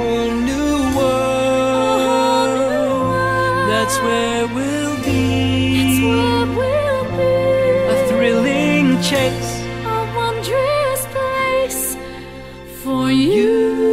whole new world. That's where we'll be. A thrilling chase. A wondrous place for you.